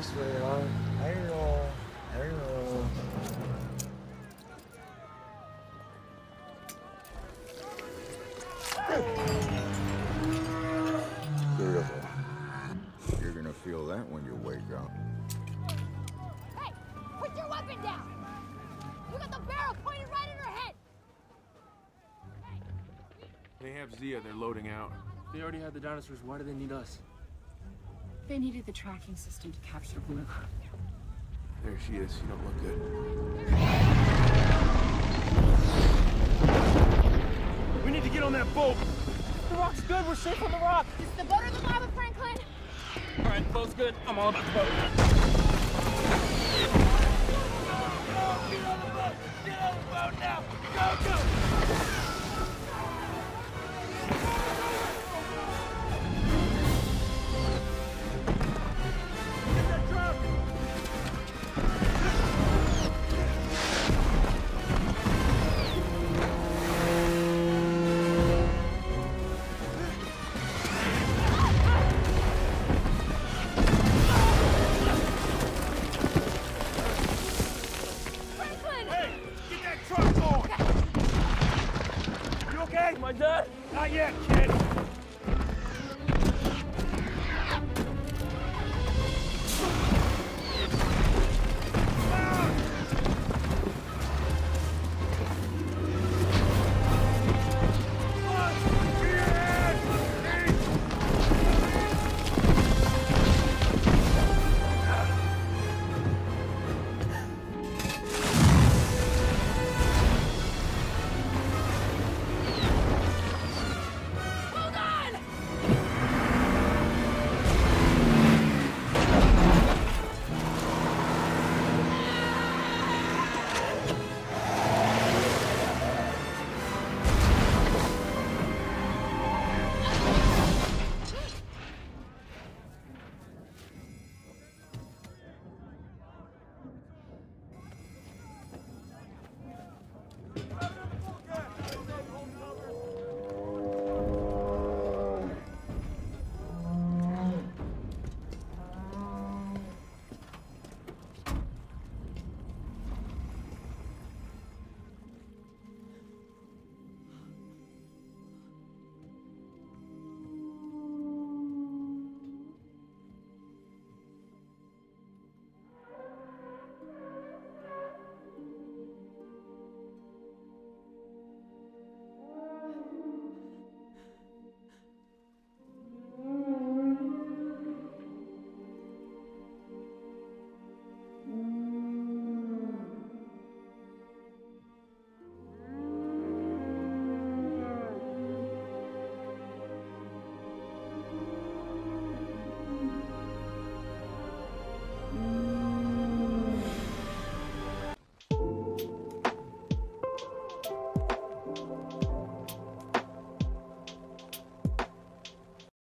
This way, huh? Hello. Hello. Beautiful. You're gonna feel that when you wake up. Hey, put your weapon down! You got the barrel pointed right at her head! They have Zia. They're loading out. They already had the dinosaurs. Why do they need us? They needed the tracking system to capture Blue. There she is. You don't look good. We need to get on that boat. The rock's good. We're safe on the rock. Is the boat or the lava, Franklin? All right, boat's good. I'm all about the boat. I dead? Not yet, kid.